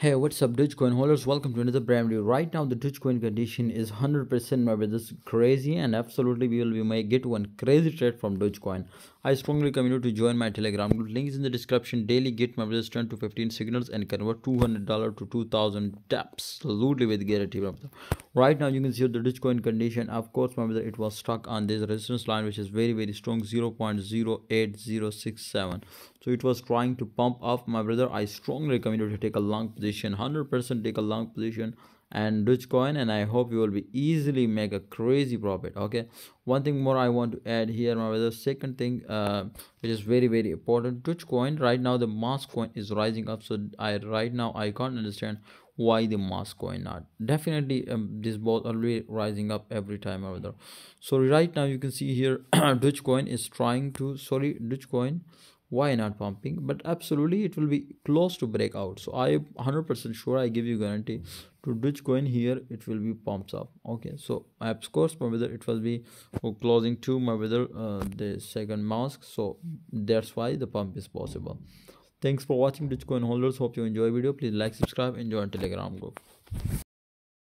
Hey, what's up, Dogecoin holders? Welcome to another brand new. Right now, the Dogecoin condition is 100% my brothers crazy, and absolutely we will be may get one crazy trade from Dogecoin. I strongly recommend you to join my Telegram group. Link is in the description. Daily get my brothers 10 to 15 signals and convert $200 to 2,000 absolutely with guarantee. Right now, you can see the Dogecoin condition. Of course, my brother, it was stuck on this resistance line, which is very very strong 0.08067. So it was trying to pump up, my brother. I strongly recommend you to take a long position position 100% take a long position and dogecoin and i hope you will be easily make a crazy profit okay? One thing more i want to add here my the second thing uh, which is very very important dogecoin right now the mask coin is rising up. So i right now i can't understand why the mask coin not definitely um, this both already rising up every time over there so right now you can see here dogecoin is trying to sorry dogecoin why not pumping? But absolutely it will be close to breakout. So i 100 percent sure i give you guarantee to dogecoin here it will be pumps up. Okay so of course my whether it will be closing to my whether uh, the second mask. So that's why the pump is possible. Thanks for watching dogecoin holders. Hope you enjoy video. Please like subscribe and join telegram group